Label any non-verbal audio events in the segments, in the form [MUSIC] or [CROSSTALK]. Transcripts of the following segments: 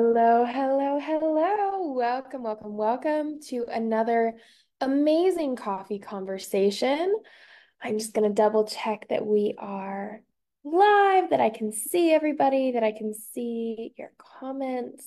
Hello, hello, hello. Welcome, welcome, welcome to another amazing coffee conversation. I'm just going to double check that we are live, that I can see everybody, that I can see your comments.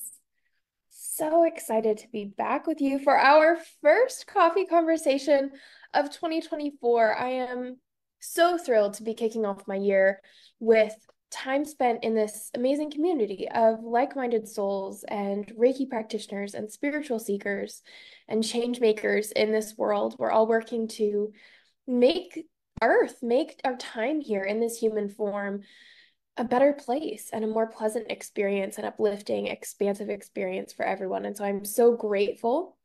So excited to be back with you for our first coffee conversation of 2024. I am so thrilled to be kicking off my year with time spent in this amazing community of like minded souls and Reiki practitioners and spiritual seekers and change makers in this world. We're all working to make Earth, make our time here in this human form a better place and a more pleasant experience and uplifting, expansive experience for everyone. And so I'm so grateful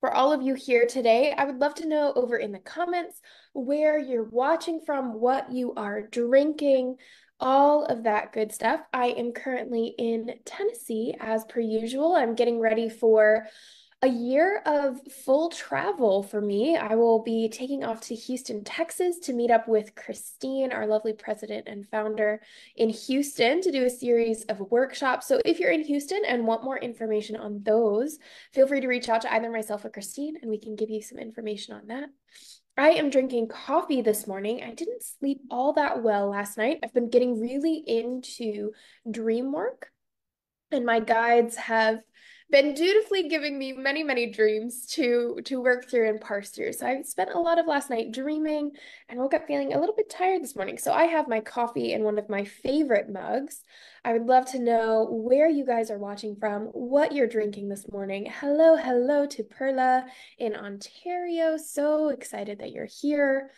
for all of you here today. I would love to know over in the comments where you're watching from, what you are drinking, all of that good stuff. I am currently in Tennessee as per usual. I'm getting ready for a year of full travel for me. I will be taking off to Houston, Texas to meet up with Christine, our lovely president and founder in Houston, to do a series of workshops. So if you're in Houston and want more information on those, feel free to reach out to either myself or Christine and we can give you some information on that. I am drinking coffee this morning. I didn't sleep all that well last night. I've been getting really into dream work, and my guides have been dutifully giving me many, many dreams to to work through and parse through. So I spent a lot of last night dreaming and woke up feeling a little bit tired this morning. So I have my coffee in one of my favorite mugs. I would love to know where you guys are watching from, what you're drinking this morning. Hello, hello to Perla in Ontario. So excited that you're here.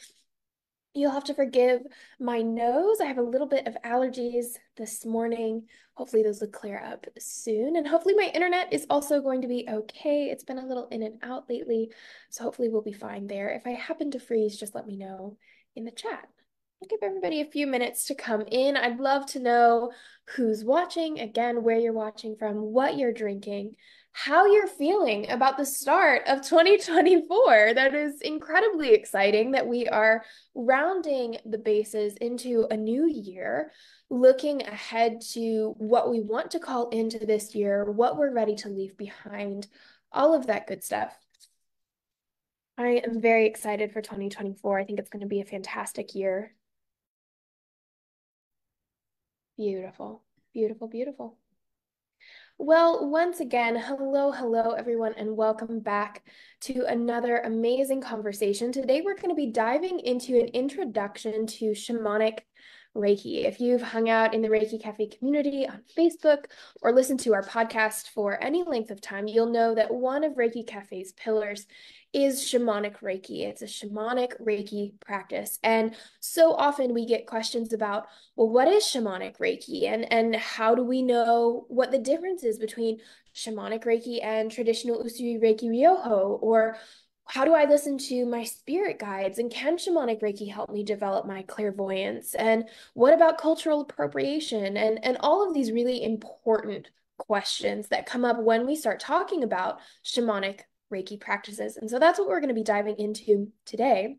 You'll have to forgive my nose. I have a little bit of allergies this morning. Hopefully, those will clear up soon. And hopefully, my internet is also going to be okay. It's been a little in and out lately. So, hopefully, we'll be fine there. If I happen to freeze, just let me know in the chat. I'll give everybody a few minutes to come in. I'd love to know who's watching, again, where you're watching from, what you're drinking how you're feeling about the start of 2024. That is incredibly exciting that we are rounding the bases into a new year, looking ahead to what we want to call into this year, what we're ready to leave behind, all of that good stuff. I am very excited for 2024. I think it's going to be a fantastic year. Beautiful, beautiful, beautiful. Well, once again, hello, hello, everyone, and welcome back to another amazing conversation. Today, we're going to be diving into an introduction to shamanic Reiki. If you've hung out in the Reiki Cafe community on Facebook or listened to our podcast for any length of time, you'll know that one of Reiki Cafe's pillars is shamanic Reiki. It's a shamanic Reiki practice. And so often we get questions about, well, what is shamanic Reiki? And, and how do we know what the difference is between shamanic Reiki and traditional Usui Reiki Ryoho? Or how do I listen to my spirit guides? And can shamanic Reiki help me develop my clairvoyance? And what about cultural appropriation? And, and all of these really important questions that come up when we start talking about shamanic Reiki practices. And so that's what we're going to be diving into today.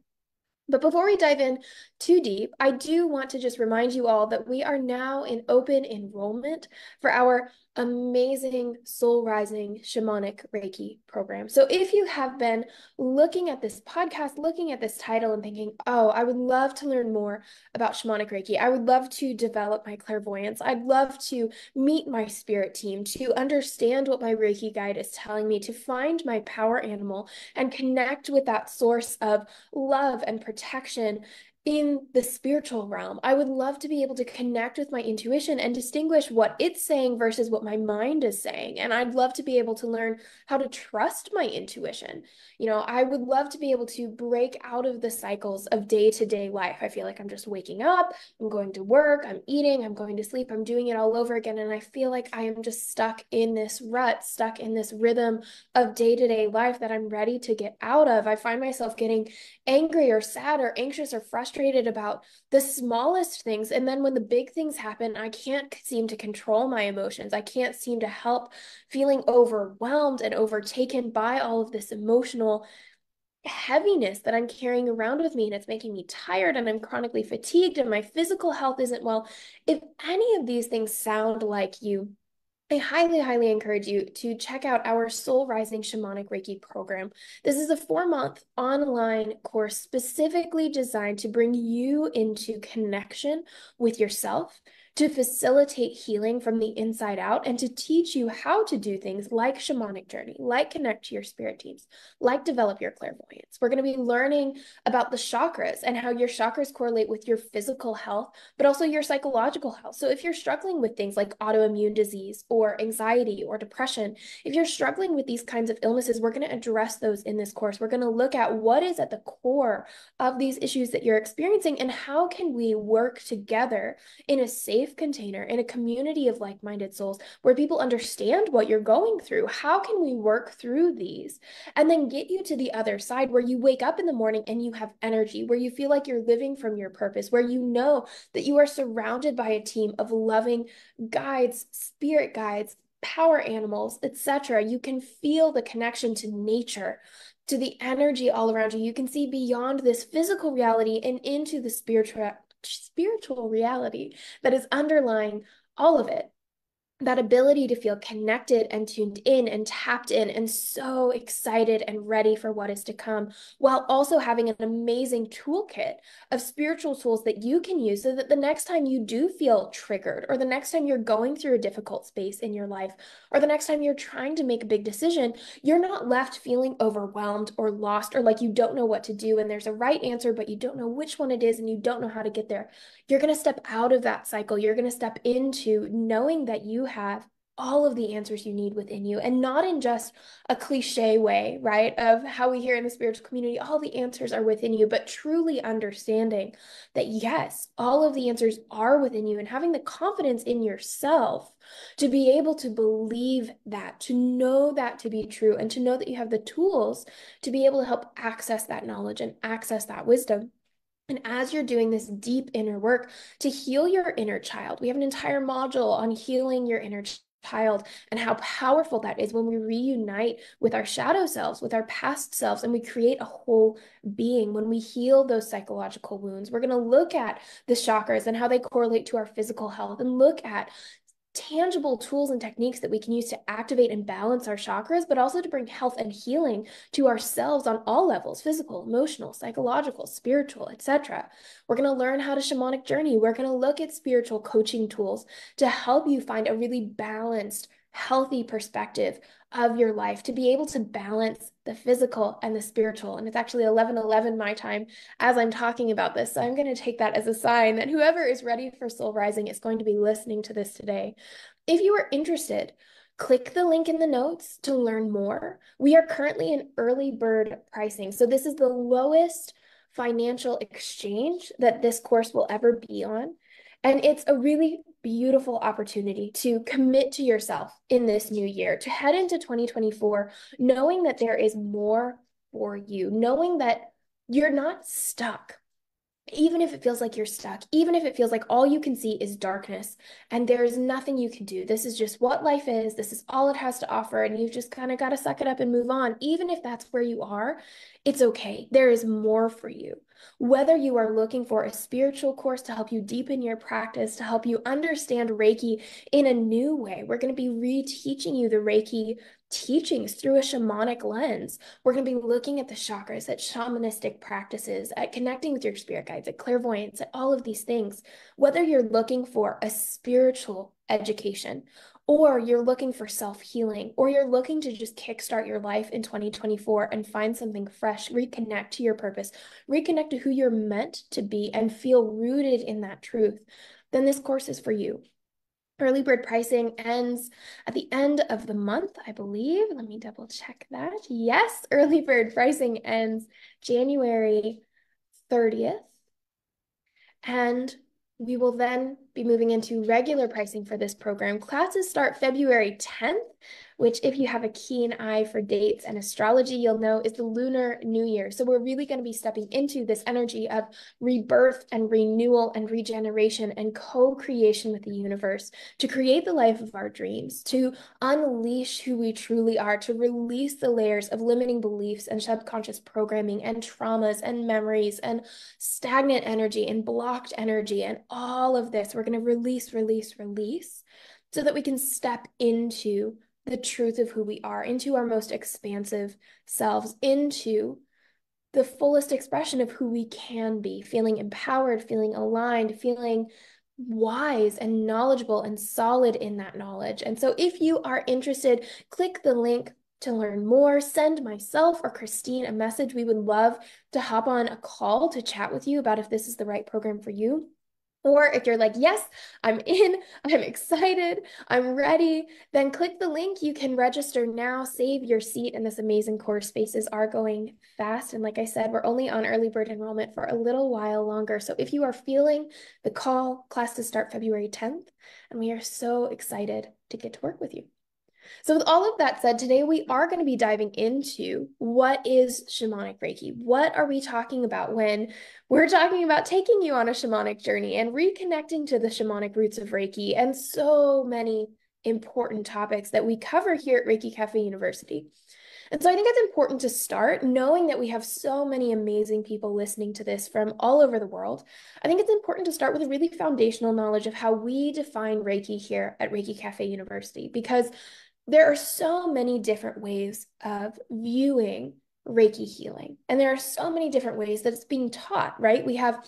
But before we dive in too deep, I do want to just remind you all that we are now in open enrollment for our amazing soul rising shamanic Reiki program. So if you have been looking at this podcast, looking at this title and thinking, oh, I would love to learn more about shamanic Reiki, I would love to develop my clairvoyance, I'd love to meet my spirit team, to understand what my Reiki guide is telling me, to find my power animal and connect with that source of love and protection in the spiritual realm. I would love to be able to connect with my intuition and distinguish what it's saying versus what my mind is saying. And I'd love to be able to learn how to trust my intuition. You know, I would love to be able to break out of the cycles of day to day life. I feel like I'm just waking up, I'm going to work, I'm eating, I'm going to sleep, I'm doing it all over again. And I feel like I am just stuck in this rut, stuck in this rhythm of day to day life that I'm ready to get out of. I find myself getting angry or sad or anxious or frustrated frustrated about the smallest things. And then when the big things happen, I can't seem to control my emotions. I can't seem to help feeling overwhelmed and overtaken by all of this emotional heaviness that I'm carrying around with me and it's making me tired and I'm chronically fatigued and my physical health isn't well. If any of these things sound like you, I highly, highly encourage you to check out our Soul Rising Shamanic Reiki program. This is a four month online course specifically designed to bring you into connection with yourself, to facilitate healing from the inside out and to teach you how to do things like shamanic journey, like connect to your spirit teams, like develop your clairvoyance. We're going to be learning about the chakras and how your chakras correlate with your physical health, but also your psychological health. So if you're struggling with things like autoimmune disease or anxiety or depression, if you're struggling with these kinds of illnesses, we're going to address those in this course. We're going to look at what is at the core of these issues that you're experiencing and how can we work together in a safe safe container in a community of like minded souls where people understand what you're going through. How can we work through these and then get you to the other side where you wake up in the morning and you have energy, where you feel like you're living from your purpose, where you know that you are surrounded by a team of loving guides, spirit guides, power animals, etc. You can feel the connection to nature, to the energy all around you. You can see beyond this physical reality and into the spiritual spiritual reality that is underlying all of it that ability to feel connected and tuned in and tapped in and so excited and ready for what is to come, while also having an amazing toolkit of spiritual tools that you can use so that the next time you do feel triggered, or the next time you're going through a difficult space in your life, or the next time you're trying to make a big decision, you're not left feeling overwhelmed or lost or like you don't know what to do and there's a right answer, but you don't know which one it is and you don't know how to get there. You're going to step out of that cycle. You're going to step into knowing that you have all of the answers you need within you and not in just a cliche way, right? Of how we hear in the spiritual community, all the answers are within you, but truly understanding that yes, all of the answers are within you and having the confidence in yourself to be able to believe that, to know that to be true, and to know that you have the tools to be able to help access that knowledge and access that wisdom. And as you're doing this deep inner work to heal your inner child, we have an entire module on healing your inner child and how powerful that is when we reunite with our shadow selves, with our past selves, and we create a whole being. When we heal those psychological wounds, we're going to look at the chakras and how they correlate to our physical health and look at tangible tools and techniques that we can use to activate and balance our chakras, but also to bring health and healing to ourselves on all levels physical, emotional, psychological, spiritual, etc. We're going to learn how to shamanic journey. We're going to look at spiritual coaching tools to help you find a really balanced, healthy perspective of your life to be able to balance the physical and the spiritual. And it's actually 11 11 my time as I'm talking about this. So I'm going to take that as a sign that whoever is ready for soul rising is going to be listening to this today. If you are interested, click the link in the notes to learn more. We are currently in early bird pricing. So this is the lowest financial exchange that this course will ever be on. And it's a really beautiful opportunity to commit to yourself in this new year, to head into 2024, knowing that there is more for you, knowing that you're not stuck. Even if it feels like you're stuck, even if it feels like all you can see is darkness and there is nothing you can do, this is just what life is, this is all it has to offer, and you've just kind of got to suck it up and move on. Even if that's where you are, it's okay. There is more for you. Whether you are looking for a spiritual course to help you deepen your practice, to help you understand Reiki in a new way, we're going to be reteaching you the Reiki teachings through a shamanic lens. We're going to be looking at the chakras, at shamanistic practices, at connecting with your spirit guides, at clairvoyance, at all of these things. Whether you're looking for a spiritual education or you're looking for self healing, or you're looking to just kickstart your life in 2024 and find something fresh, reconnect to your purpose, reconnect to who you're meant to be, and feel rooted in that truth, then this course is for you. Early bird pricing ends at the end of the month, I believe. Let me double check that. Yes, [LAUGHS] early bird pricing ends January 30th. And we will then be moving into regular pricing for this program. Classes start February 10th, which if you have a keen eye for dates and astrology, you'll know is the lunar new year. So we're really going to be stepping into this energy of rebirth and renewal and regeneration and co-creation with the universe to create the life of our dreams, to unleash who we truly are, to release the layers of limiting beliefs and subconscious programming and traumas and memories and stagnant energy and blocked energy and all of this. We're going to release, release, release so that we can step into the truth of who we are, into our most expansive selves, into the fullest expression of who we can be, feeling empowered, feeling aligned, feeling wise and knowledgeable and solid in that knowledge. And so, if you are interested, click the link to learn more. Send myself or Christine a message. We would love to hop on a call to chat with you about if this is the right program for you. Or if you're like, yes, I'm in, [LAUGHS] I'm excited, I'm ready, then click the link. You can register now, save your seat in this amazing course. Spaces are going fast. And like I said, we're only on early bird enrollment for a little while longer. So if you are feeling the call, classes start February 10th, and we are so excited to get to work with you. So, with all of that said, today we are going to be diving into what is shamanic Reiki? What are we talking about when we're talking about taking you on a shamanic journey and reconnecting to the shamanic roots of Reiki and so many important topics that we cover here at Reiki Cafe University? And so I think it's important to start knowing that we have so many amazing people listening to this from all over the world. I think it's important to start with a really foundational knowledge of how we define Reiki here at Reiki Cafe University because there are so many different ways of viewing Reiki healing. And there are so many different ways that it's being taught, right? We have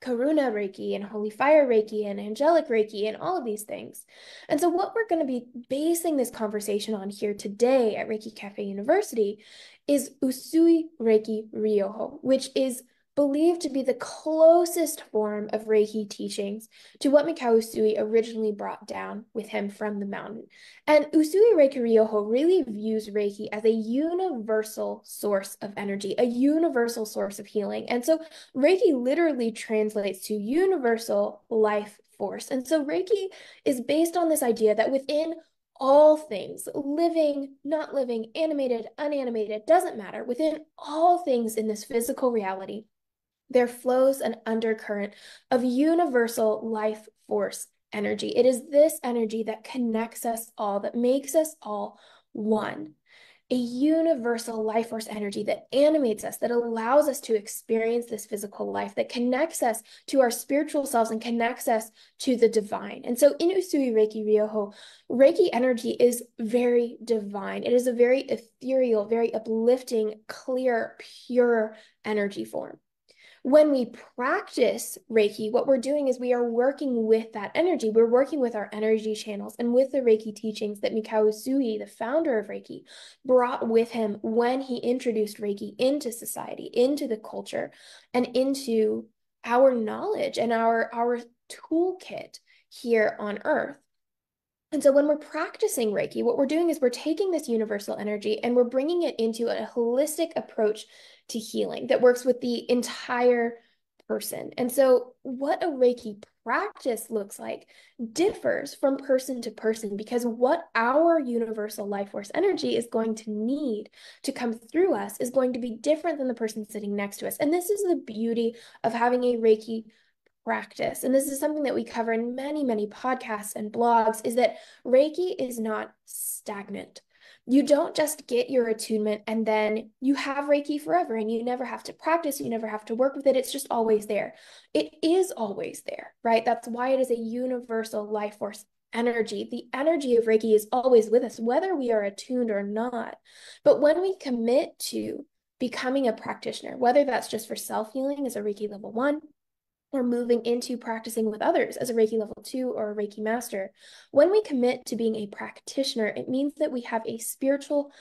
Karuna Reiki and Holy Fire Reiki and Angelic Reiki and all of these things. And so, what we're going to be basing this conversation on here today at Reiki Cafe University is Usui Reiki Ryoho, which is believed to be the closest form of Reiki teachings to what Mikao Usui originally brought down with him from the mountain. And Usui Reiki Ryoho really views Reiki as a universal source of energy, a universal source of healing. And so Reiki literally translates to universal life force. And so Reiki is based on this idea that within all things, living, not living, animated, unanimated, doesn't matter. Within all things in this physical reality, there flows an undercurrent of universal life force energy. It is this energy that connects us all, that makes us all one. A universal life force energy that animates us, that allows us to experience this physical life, that connects us to our spiritual selves and connects us to the divine. And so in Usui Reiki Ryoho, Reiki energy is very divine. It is a very ethereal, very uplifting, clear, pure energy form when we practice Reiki, what we're doing is we are working with that energy. We're working with our energy channels and with the Reiki teachings that Mikao Usui, the founder of Reiki, brought with him when he introduced Reiki into society, into the culture, and into our knowledge and our, our toolkit here on earth. And so when we're practicing Reiki, what we're doing is we're taking this universal energy and we're bringing it into a holistic approach to healing that works with the entire person. And so what a Reiki practice looks like differs from person to person because what our universal life force energy is going to need to come through us is going to be different than the person sitting next to us. And this is the beauty of having a Reiki practice. And this is something that we cover in many, many podcasts and blogs is that Reiki is not stagnant. You don't just get your attunement and then you have Reiki forever and you never have to practice, you never have to work with it. It's just always there. It is always there, right? That's why it is a universal life force energy. The energy of Reiki is always with us, whether we are attuned or not. But when we commit to becoming a practitioner, whether that's just for self healing as a Reiki level one, or moving into practicing with others as a Reiki level two or a Reiki master. When we commit to being a practitioner, it means that we have a spiritual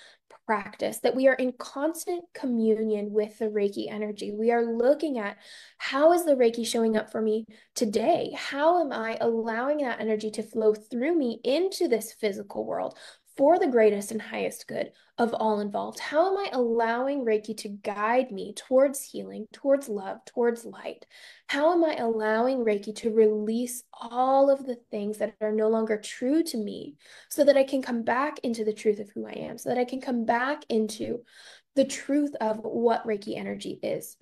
practice, that we are in constant communion with the Reiki energy. We are looking at how is the Reiki showing up for me today? How am I allowing that energy to flow through me into this physical world? For the greatest and highest good of all involved? How am I allowing Reiki to guide me towards healing, towards love, towards light? How am I allowing Reiki to release all of the things that are no longer true to me so that I can come back into the truth of who I am, so that I can come back into the truth of what Reiki energy is?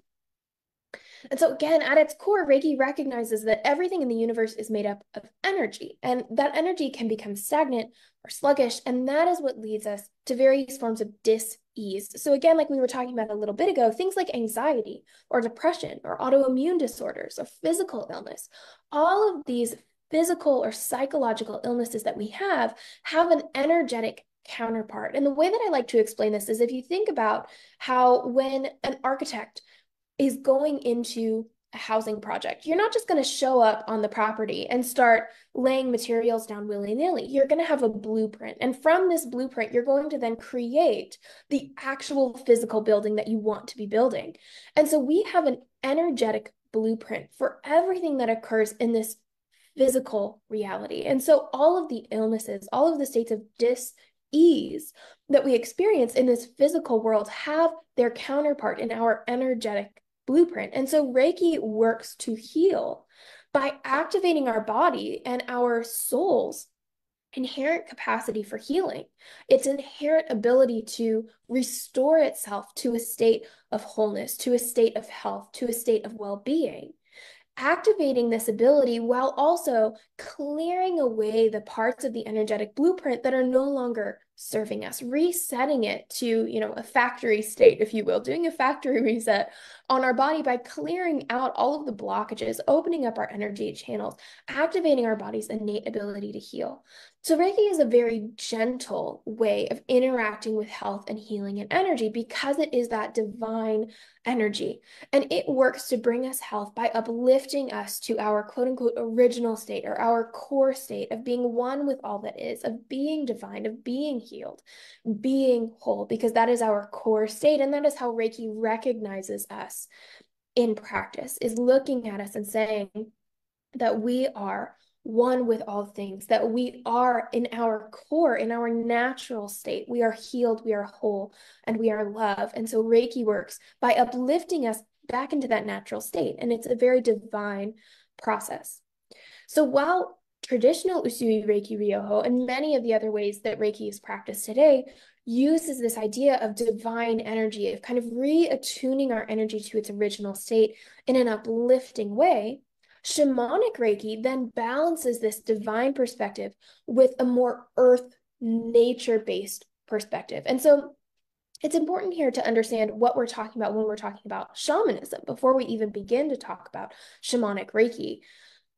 And so, again, at its core, Reiki recognizes that everything in the universe is made up of energy, and that energy can become stagnant or sluggish. And that is what leads us to various forms of dis ease. So, again, like we were talking about a little bit ago, things like anxiety or depression or autoimmune disorders or physical illness, all of these physical or psychological illnesses that we have have an energetic counterpart. And the way that I like to explain this is if you think about how when an architect is going into a housing project. You're not just going to show up on the property and start laying materials down willy nilly. You're going to have a blueprint. And from this blueprint, you're going to then create the actual physical building that you want to be building. And so we have an energetic blueprint for everything that occurs in this physical reality. And so all of the illnesses, all of the states of dis ease that we experience in this physical world have their counterpart in our energetic blueprint. And so Reiki works to heal by activating our body and our soul's inherent capacity for healing, its inherent ability to restore itself to a state of wholeness, to a state of health, to a state of well being activating this ability while also clearing away the parts of the energetic blueprint that are no longer serving us, resetting it to, you know, a factory state, if you will, doing a factory [LAUGHS] reset on our body by clearing out all of the blockages, opening up our energy channels, activating our body's innate ability to heal. So, Reiki is a very gentle way of interacting with health and healing and energy because it is that divine energy. And it works to bring us health by uplifting us to our quote unquote original state or our core state of being one with all that is, of being divine, of being healed, being whole, because that is our core state. And that is how Reiki recognizes us in practice, is looking at us and saying that we are one with all things, that we are in our core, in our natural state. We are healed, we are whole, and we are love. And so Reiki works by uplifting us back into that natural state. And it's a very divine process. So while traditional Usui Reiki Ryoho and many of the other ways that Reiki is practiced today uses this idea of divine energy, of kind of reattuning our energy to its original state in an uplifting way. Shamanic Reiki then balances this divine perspective with a more earth, nature based perspective. And so it's important here to understand what we're talking about when we're talking about shamanism before we even begin to talk about shamanic Reiki.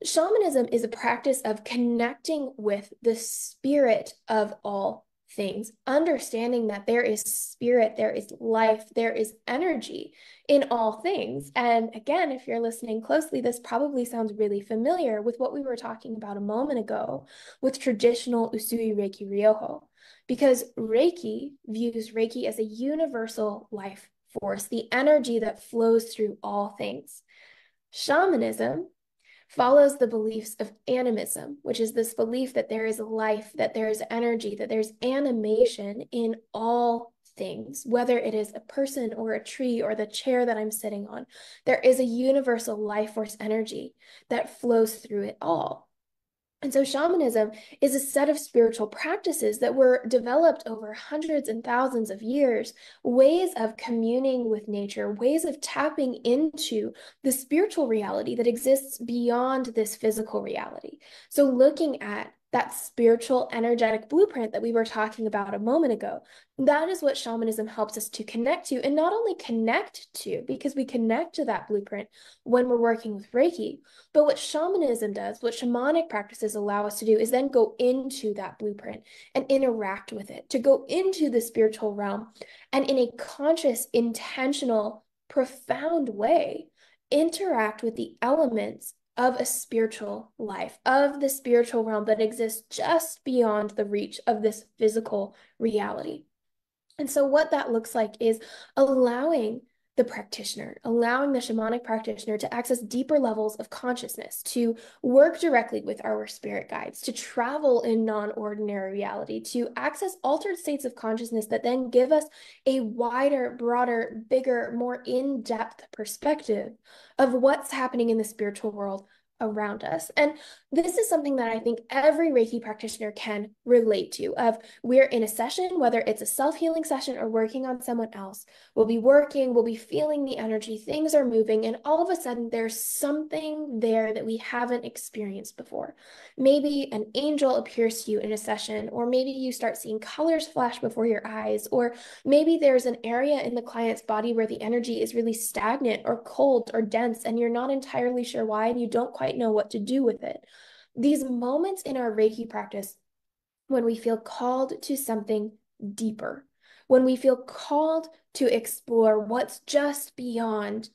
Shamanism is a practice of connecting with the spirit of all things, understanding that there is spirit, there is life, there is energy in all things. And again, if you're listening closely, this probably sounds really familiar with what we were talking about a moment ago with traditional Usui Reiki Ryoho, because Reiki views Reiki as a universal life force, the energy that flows through all things. Shamanism follows the beliefs of animism, which is this belief that there is life, that there is energy, that there's animation in all things, whether it is a person or a tree or the chair that I'm sitting on. There is a universal life force energy that flows through it all. And so, shamanism is a set of spiritual practices that were developed over hundreds and thousands of years, ways of communing with nature, ways of tapping into the spiritual reality that exists beyond this physical reality. So, looking at that spiritual energetic blueprint that we were talking about a moment ago. That is what shamanism helps us to connect to, and not only connect to, because we connect to that blueprint when we're working with Reiki, but what shamanism does, what shamanic practices allow us to do, is then go into that blueprint and interact with it, to go into the spiritual realm and in a conscious, intentional, profound way interact with the elements of a spiritual life, of the spiritual realm that exists just beyond the reach of this physical reality. And so, what that looks like is allowing the practitioner, allowing the shamanic practitioner to access deeper levels of consciousness, to work directly with our spirit guides, to travel in non ordinary reality, to access altered states of consciousness that then give us a wider, broader, bigger, more in depth perspective of what's happening in the spiritual world around us. And this is something that I think every Reiki practitioner can relate to of we're in a session, whether it's a self-healing session or working on someone else, we'll be working, we'll be feeling the energy, things are moving, and all of a sudden there's something there that we haven't experienced before. Maybe an angel appears to you in a session, or maybe you start seeing colors flash before your eyes, or maybe there's an area in the client's body where the energy is really stagnant or cold or dense, and you're not entirely sure why, and you don't quite quite know what to do with it. these moments in our Reiki practice when we feel called to something deeper, when we feel called to explore what's just beyond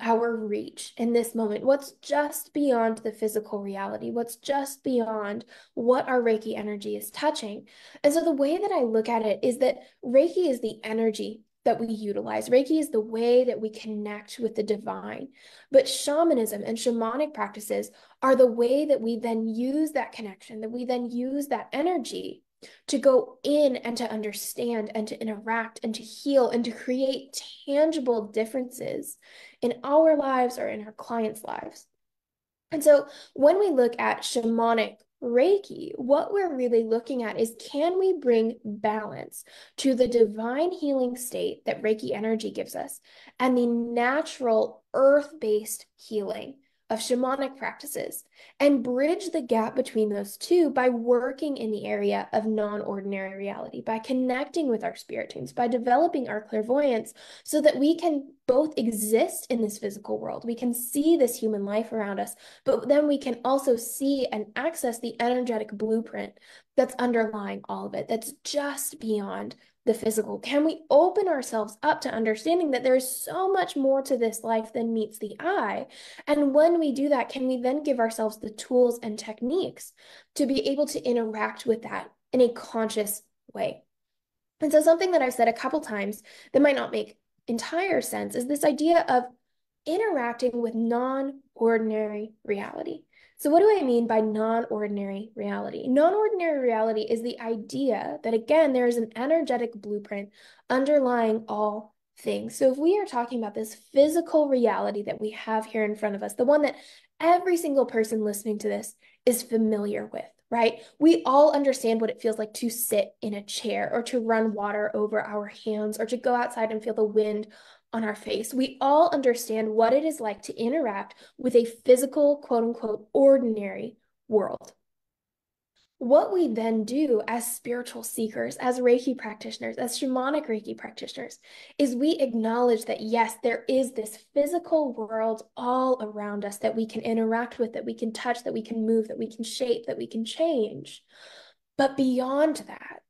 our reach in this moment, what's just beyond the physical reality, what's just beyond what our Reiki energy is touching. And so the way that I look at it is that Reiki is the energy that we utilize. Reiki is the way that we connect with the divine. But shamanism and shamanic practices are the way that we then use that connection, that we then use that energy to go in and to understand and to interact and to heal and to create tangible differences in our lives or in our clients' lives. And so when we look at shamanic Reiki, what we're really looking at is can we bring balance to the divine healing state that Reiki energy gives us and the natural earth based healing of shamanic practices and bridge the gap between those two by working in the area of non ordinary reality, by connecting with our spirit teams, by developing our clairvoyance so that we can both exist in this physical world. We can see this human life around us, but then we can also see and access the energetic blueprint that's underlying all of it, that's just beyond the physical? Can we open ourselves up to understanding that there's so much more to this life than meets the eye? And when we do that, can we then give ourselves the tools and techniques to be able to interact with that in a conscious way? And so, something that I've said a couple times that might not make entire sense is this idea of interacting with non ordinary reality. So, what do I mean by non ordinary reality? Non ordinary reality is the idea that, again, there is an energetic blueprint underlying all things. So, if we are talking about this physical reality that we have here in front of us, the one that every single person listening to this is familiar with, right? We all understand what it feels like to sit in a chair or to run water over our hands or to go outside and feel the wind on our face. We all understand what it is like to interact with a physical, quote unquote, ordinary world. What we then do as spiritual seekers, as Reiki practitioners, as shamanic Reiki practitioners, is we acknowledge that yes, there is this physical world all around us that we can interact with, that we can touch, that we can move, that we can shape, that we can change. But beyond that,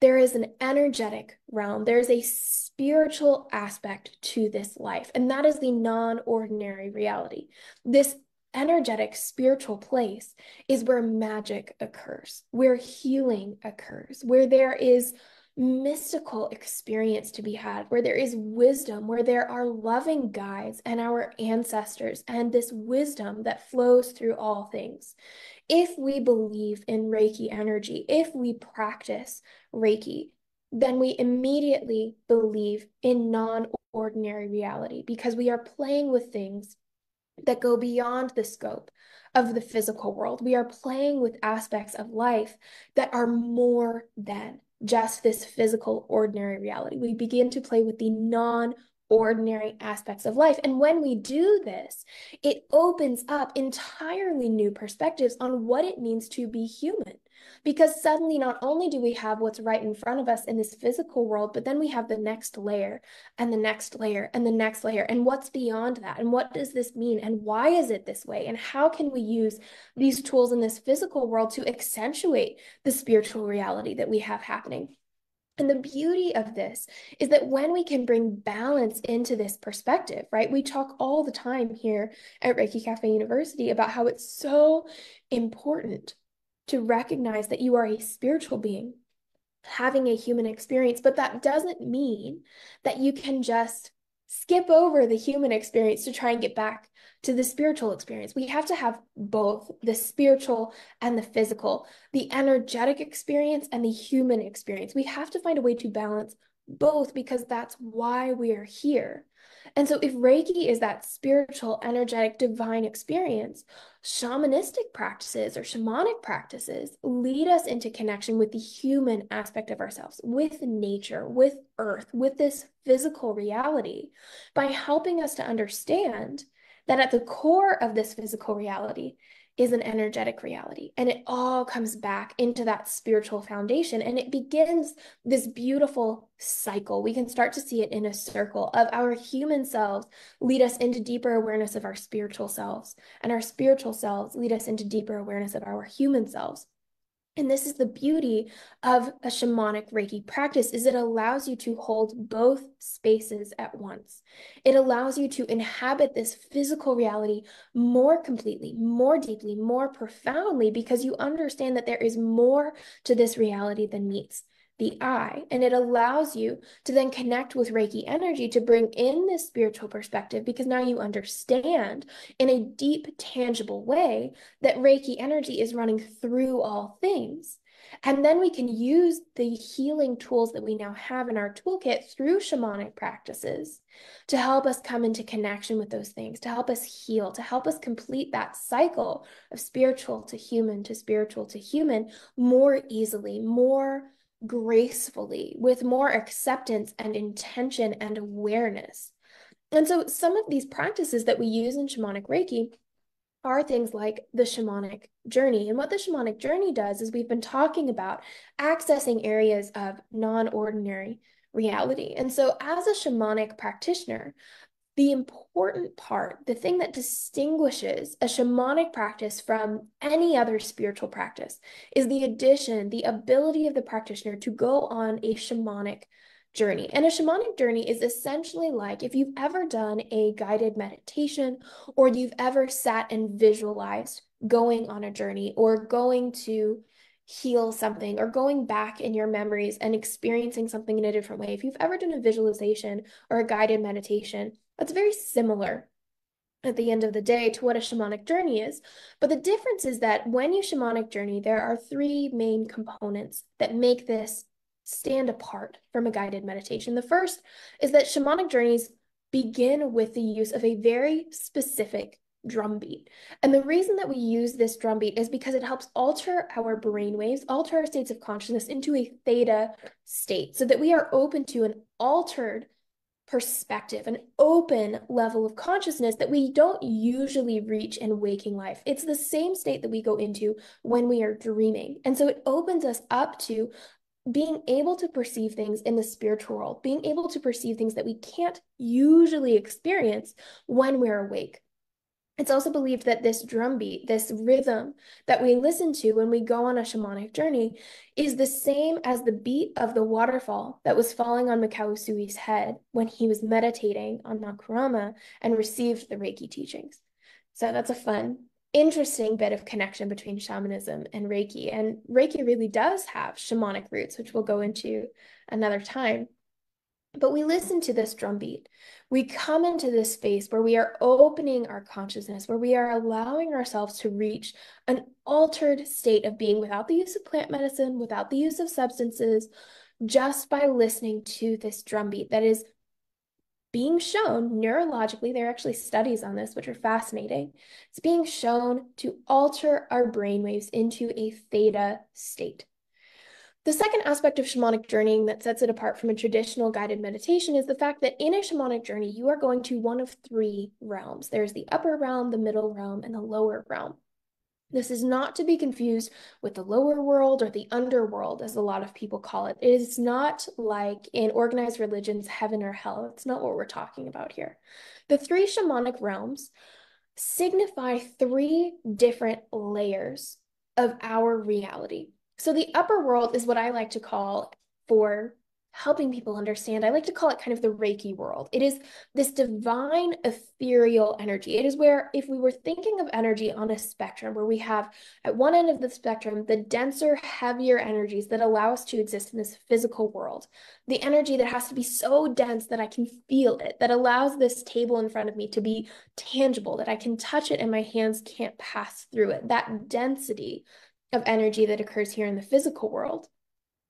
there is an energetic realm, there's a spiritual aspect to this life, and that is the non ordinary reality. This energetic spiritual place is where magic occurs, where healing occurs, where there is mystical experience to be had, where there is wisdom, where there are loving guides and our ancestors, and this wisdom that flows through all things. If we believe in Reiki energy, if we practice Reiki, then we immediately believe in non ordinary reality because we are playing with things that go beyond the scope of the physical world. We are playing with aspects of life that are more than just this physical, ordinary reality. We begin to play with the non ordinary aspects of life. And when we do this, it opens up entirely new perspectives on what it means to be human. Because suddenly, not only do we have what's right in front of us in this physical world, but then we have the next layer and the next layer and the next layer. And what's beyond that? And what does this mean? And why is it this way? And how can we use these tools in this physical world to accentuate the spiritual reality that we have happening? And the beauty of this is that when we can bring balance into this perspective, right? We talk all the time here at Reiki Cafe University about how it's so important to recognize that you are a spiritual being having a human experience, but that doesn't mean that you can just skip over the human experience to try and get back to the spiritual experience. We have to have both the spiritual and the physical, the energetic experience and the human experience. We have to find a way to balance both because that's why we are here. And so, if Reiki is that spiritual, energetic, divine experience, shamanistic practices or shamanic practices lead us into connection with the human aspect of ourselves, with nature, with earth, with this physical reality by helping us to understand that at the core of this physical reality is an energetic reality. And it all comes back into that spiritual foundation. And it begins this beautiful cycle. We can start to see it in a circle of our human selves lead us into deeper awareness of our spiritual selves, and our spiritual selves lead us into deeper awareness of our human selves. And this is the beauty of a shamanic Reiki practice is it allows you to hold both spaces at once. It allows you to inhabit this physical reality more completely, more deeply, more profoundly because you understand that there is more to this reality than meets the eye. And it allows you to then connect with Reiki energy to bring in this spiritual perspective because now you understand in a deep, tangible way that Reiki energy is running through all things. And then we can use the healing tools that we now have in our toolkit through shamanic practices to help us come into connection with those things, to help us heal, to help us complete that cycle of spiritual to human to spiritual to human more easily, more gracefully with more acceptance and intention and awareness. And so, some of these practices that we use in shamanic Reiki are things like the shamanic journey. And what the shamanic journey does is we've been talking about accessing areas of non ordinary reality. And so, as a shamanic practitioner, the important part, the thing that distinguishes a shamanic practice from any other spiritual practice, is the addition, the ability of the practitioner to go on a shamanic journey. And a shamanic journey is essentially like if you've ever done a guided meditation or you've ever sat and visualized going on a journey or going to heal something or going back in your memories and experiencing something in a different way. If you've ever done a visualization or a guided meditation, that's very similar at the end of the day to what a shamanic journey is. But the difference is that when you shamanic journey, there are three main components that make this stand apart from a guided meditation. The first is that shamanic journeys begin with the use of a very specific drum beat. And the reason that we use this drum beat is because it helps alter our brain waves, alter our states of consciousness into a theta state so that we are open to an altered perspective, an open level of consciousness that we don't usually reach in waking life. It's the same state that we go into when we are dreaming. And so it opens us up to being able to perceive things in the spiritual world, being able to perceive things that we can't usually experience when we're awake. It's also believed that this drumbeat, this rhythm that we listen to when we go on a shamanic journey, is the same as the beat of the waterfall that was falling on Mikao Usui's head when he was meditating on Mount Kurama and received the Reiki teachings. So that's a fun, interesting bit of connection between shamanism and Reiki. And Reiki really does have shamanic roots, which we'll go into another time. But we listen to this drumbeat. We come into this space where we are opening our consciousness, where we are allowing ourselves to reach an altered state of being without the use of plant medicine, without the use of substances, just by listening to this drumbeat that is being shown neurologically. There are actually studies on this, which are fascinating. It's being shown to alter our brainwaves into a theta state. The second aspect of shamanic journeying that sets it apart from a traditional guided meditation is the fact that in a shamanic journey, you are going to one of three realms. There's the upper realm, the middle realm, and the lower realm. This is not to be confused with the lower world or the underworld, as a lot of people call it. It is not like in organized religions, heaven or hell. It's not what we're talking about here. The three shamanic realms signify three different layers of our reality. So the upper world is what I like to call for helping people understand. I like to call it kind of the Reiki world. It is this divine ethereal energy. It is where, if we were thinking of energy on a spectrum, where we have at one end of the spectrum the denser, heavier energies that allow us to exist in this physical world, the energy that has to be so dense that I can feel it, that allows this table in front of me to be tangible, that I can touch it and my hands can't pass through it, that density of energy that occurs here in the physical world.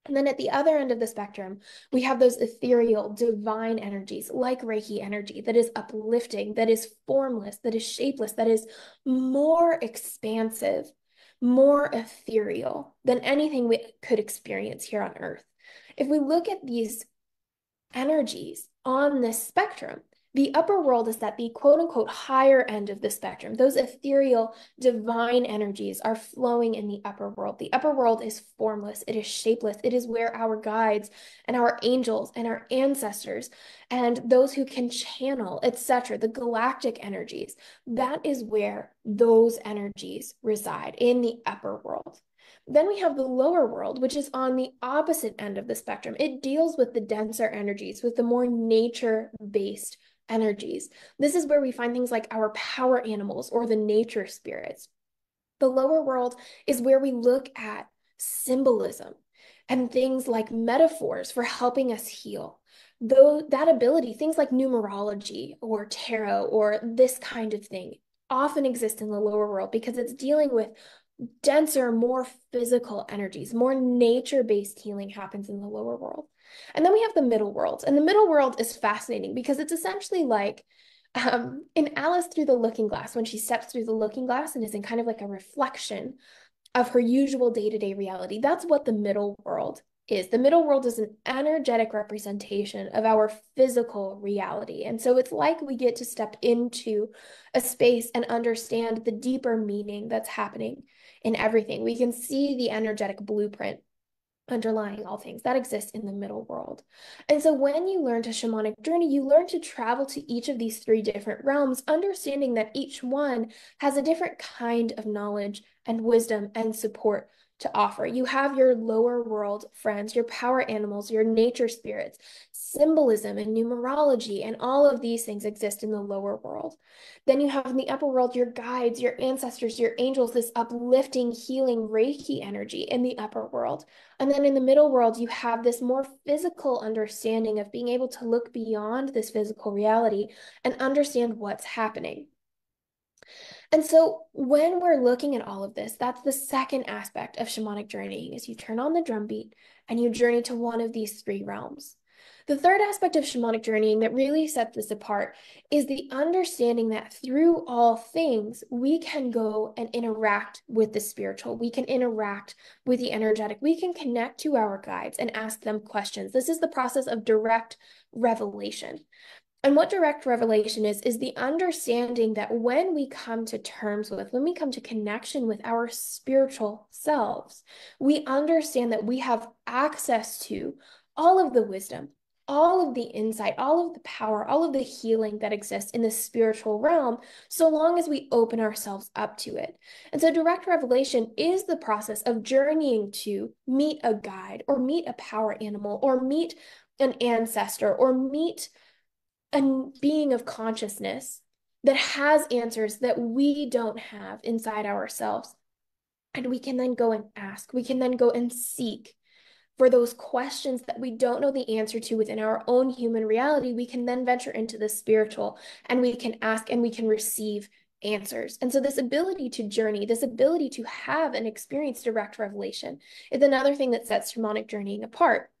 And then at the other end of the spectrum, we have those ethereal, divine energies like Reiki energy that is uplifting, that is formless, that is shapeless, that is more expansive, more ethereal than anything we could experience here on Earth. If we look at these energies on this spectrum, The upper world is that the quote unquote higher end of the spectrum. Those ethereal, divine energies are flowing in the upper world. The upper world is formless, it is shapeless. It is where our guides and our angels and our ancestors and those who can channel, etc., the galactic energies, that is where those energies reside in the upper world. Then we have the lower world, which is on the opposite end of the spectrum. It deals with the denser energies, with the more nature based energies. This is where we find things like our power animals or the nature spirits. The lower world is where we look at symbolism and things like metaphors for helping us heal. Though that ability, things like numerology or tarot or this kind of thing, often exist in the lower world because it's dealing with denser, more physical energies, more nature based healing happens in the lower world. And then we have the middle world. And the middle world is fascinating because it's essentially like um, in Alice Through the Looking Glass, when she steps through the looking glass and is in kind of like a reflection of her usual day to day reality. That's what the middle world is. The middle world is an energetic representation of our physical reality. And so it's like we get to step into a space and understand the deeper meaning that's happening in everything. We can see the energetic blueprint underlying all things that exist in the middle world. And so when you learn to shamanic journey, you learn to travel to each of these three different realms, understanding that each one has a different kind of knowledge and wisdom and support to offer. You have your lower world friends, your power animals, your nature spirits, symbolism and numerology, and all of these things exist in the lower world. Then you have in the upper world your guides, your ancestors, your angels, this uplifting, healing Reiki energy in the upper world. And then in the middle world, you have this more physical understanding of being able to look beyond this physical reality and understand what's happening. And so when we're looking at all of this, that's the second aspect of shamanic journeying is you turn on the drumbeat and you journey to one of these three realms. The third aspect of shamanic journeying that really sets this apart is the understanding that through all things, we can go and interact with the spiritual. We can interact with the energetic. We can connect to our guides and ask them questions. This is the process of direct revelation. And what direct revelation is, is the understanding that when we come to terms with, when we come to connection with our spiritual selves, we understand that we have access to all of the wisdom, all of the insight, all of the power, all of the healing that exists in the spiritual realm, so long as we open ourselves up to it. And so, direct revelation is the process of journeying to meet a guide, or meet a power animal, or meet an ancestor, or meet a being of consciousness that has answers that we don't have inside ourselves. And we can then go and ask, we can then go and seek for those questions that we don't know the answer to within our own human reality. We can then venture into the spiritual and we can ask and we can receive answers. And so, this ability to journey, this ability to have and experience direct revelation, is another thing that sets shamanic journeying apart.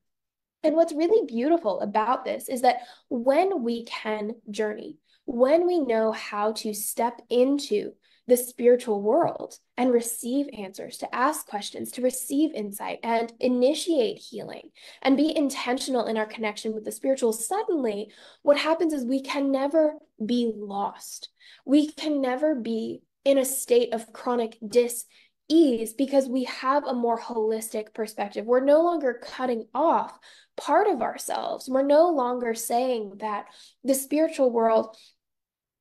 And what's really beautiful about this is that when we can journey, when we know how to step into the spiritual world and receive answers, to ask questions, to receive insight, and initiate healing and be intentional in our connection with the spiritual, suddenly what happens is we can never be lost. We can never be in a state of chronic dis ease because we have a more holistic perspective. We're no longer cutting off part of ourselves. We're no longer saying that the spiritual world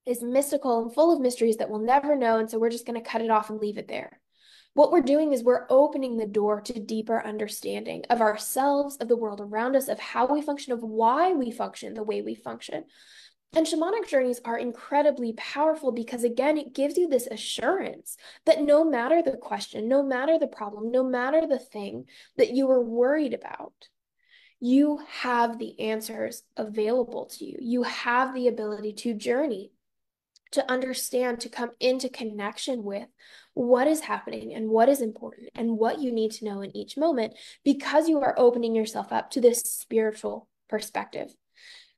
is mystical and full of mysteries that we'll never know. And so we're just going to cut it off and leave it there. What we're doing is we're opening the door to deeper understanding of ourselves, of the world around us, of how we function, of why we function the way we function. And shamanic journeys are incredibly powerful because, again, it gives you this assurance that no matter the question, no matter the problem, no matter the thing that you were worried about, you have the answers available to you. You have the ability to journey, to understand, to come into connection with what is happening and what is important and what you need to know in each moment because you are opening yourself up to this spiritual perspective.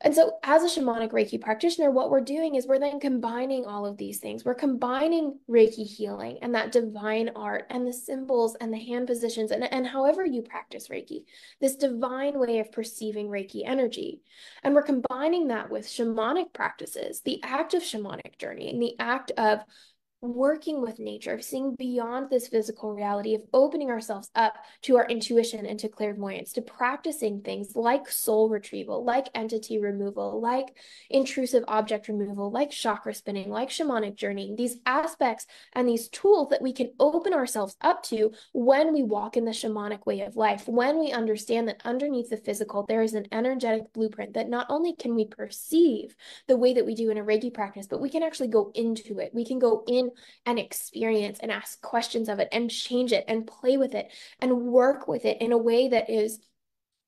And so, as a shamanic Reiki practitioner, what we're doing is we're then combining all of these things. We're combining Reiki healing and that divine art and the symbols and the hand positions and, and however you practice Reiki, this divine way of perceiving Reiki energy. And we're combining that with shamanic practices, the act of shamanic journey and the act of working with nature, of seeing beyond this physical reality, of opening ourselves up to our intuition and to clairvoyance, to practicing things like soul retrieval, like entity removal, like intrusive object removal, like chakra spinning, like shamanic journeying, these aspects and these tools that we can open ourselves up to when we walk in the shamanic way of life, when we understand that underneath the physical, there is an energetic blueprint that not only can we perceive the way that we do in a Reiki practice, but we can actually go into it. We can go in and experience and ask questions of it and change it and play with it and work with it in a way that is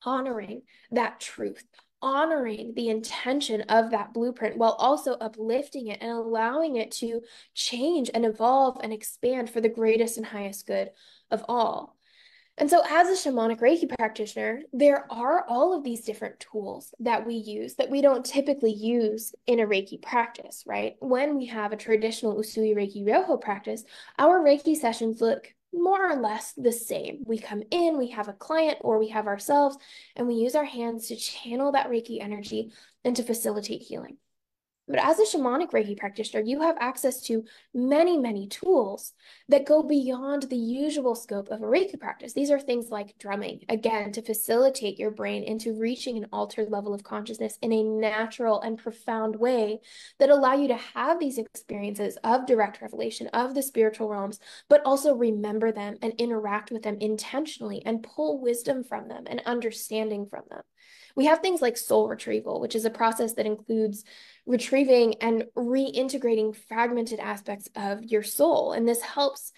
honoring that truth, honoring the intention of that blueprint while also uplifting it and allowing it to change and evolve and expand for the greatest and highest good of all. And so, as a shamanic Reiki practitioner, there are all of these different tools that we use that we don't typically use in a Reiki practice, right? When we have a traditional Usui Reiki Ryoho practice, our Reiki sessions look more or less the same. We come in, we have a client or we have ourselves, and we use our hands to channel that Reiki energy and to facilitate healing. But as a shamanic Reiki practitioner, you have access to many, many tools that go beyond the usual scope of a Reiki practice. These are things like drumming, again, to facilitate your brain into reaching an altered level of consciousness in a natural and profound way that allow you to have these experiences of direct revelation of the spiritual realms, but also remember them and interact with them intentionally and pull wisdom from them and understanding from them. We have things like soul retrieval, which is a process that includes retrieving and reintegrating fragmented aspects of your soul. And this helps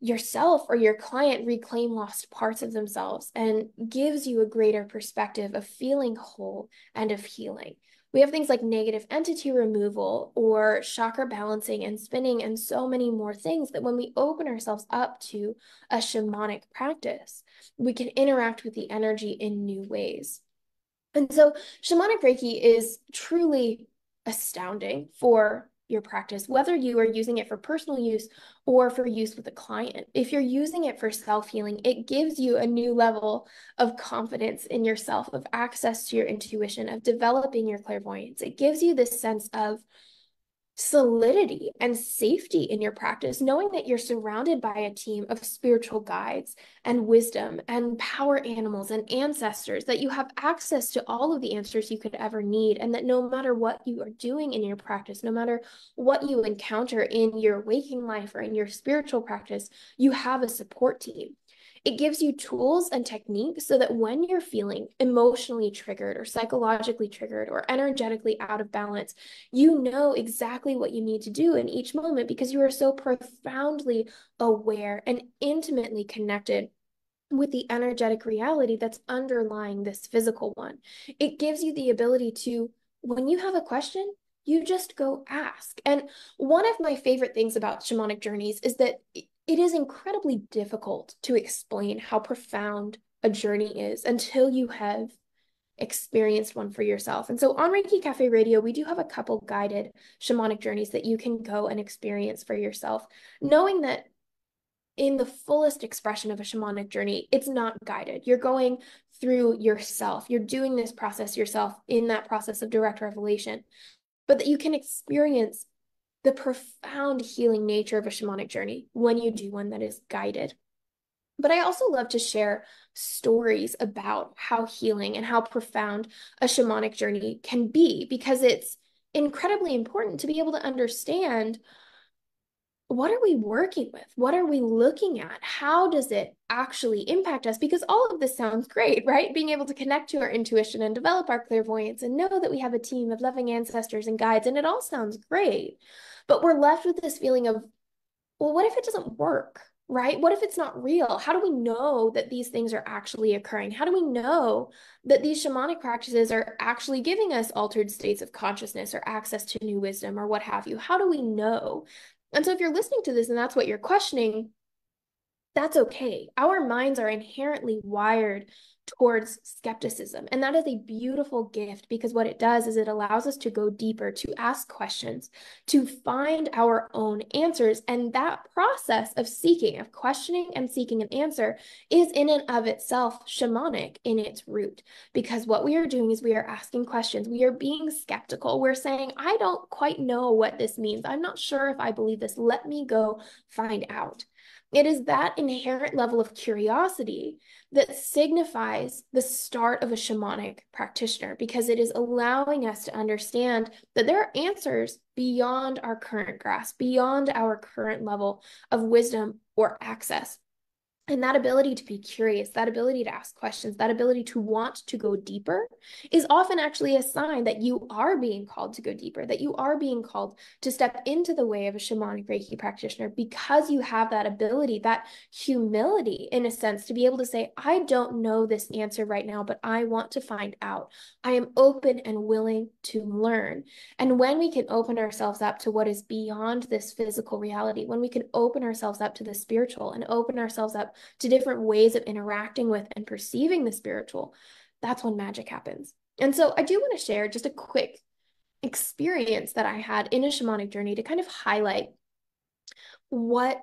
yourself or your client reclaim lost parts of themselves and gives you a greater perspective of feeling whole and of healing. We have things like negative entity removal or chakra balancing and spinning, and so many more things that when we open ourselves up to a shamanic practice, we can interact with the energy in new ways. And so shamanic Reiki is truly astounding for your practice, whether you are using it for personal use or for use with a client. If you're using it for self healing, it gives you a new level of confidence in yourself, of access to your intuition, of developing your clairvoyance. It gives you this sense of solidity and safety in your practice, knowing that you're surrounded by a team of spiritual guides and wisdom and power animals and ancestors, that you have access to all of the answers you could ever need, and that no matter what you are doing in your practice, no matter what you encounter in your waking life or in your spiritual practice, you have a support team. It gives you tools and techniques so that when you're feeling emotionally triggered or psychologically triggered or energetically out of balance, you know exactly what you need to do in each moment because you are so profoundly aware and intimately connected with the energetic reality that's underlying this physical one. It gives you the ability to, when you have a question, you just go ask. And one of my favorite things about shamanic journeys is that it is incredibly difficult to explain how profound a journey is until you have experienced one for yourself. And so on Reiki Cafe Radio, we do have a couple guided shamanic journeys that you can go and experience for yourself, knowing that in the fullest expression of a shamanic journey, it's not guided. You're going through yourself. You're doing this process yourself in that process of direct revelation, but that you can experience the profound healing nature of a shamanic journey when you do one that is guided. But I also love to share stories about how healing and how profound a shamanic journey can be because it's incredibly important to be able to understand what are we working with? What are we looking at? How does it actually impact us? Because all of this sounds great, right? Being able to connect to our intuition and develop our clairvoyance and know that we have a team of loving ancestors and guides, and it all sounds great. But we're left with this feeling of, well, what if it doesn't work? Right? What if it's not real? How do we know that these things are actually occurring? How do we know that these shamanic practices are actually giving us altered states of consciousness or access to new wisdom or what have you? How do we know and so if you're listening to this and that's what you're questioning, that's okay. Our minds are inherently wired towards skepticism. And that is a beautiful gift because what it does is it allows us to go deeper, to ask questions, to find our own answers. And that process of seeking, of questioning and seeking an answer, is in and of itself shamanic in its root. Because what we are doing is we are asking questions, we are being skeptical. We're saying, I don't quite know what this means. I'm not sure if I believe this. Let me go find out. It is that inherent level of curiosity that signifies the start of a shamanic practitioner because it is allowing us to understand that there are answers beyond our current grasp, beyond our current level of wisdom or access. And that ability to be curious, that ability to ask questions, that ability to want to go deeper is often actually a sign that you are being called to go deeper, that you are being called to step into the way of a shamanic Reiki practitioner because you have that ability, that humility, in a sense, to be able to say, I don't know this answer right now, but I want to find out. I am open and willing to learn. And when we can open ourselves up to what is beyond this physical reality, when we can open ourselves up to the spiritual and open ourselves up to different ways of interacting with and perceiving the spiritual, that's when magic happens. And so I do want to share just a quick experience that I had in a shamanic journey to kind of highlight what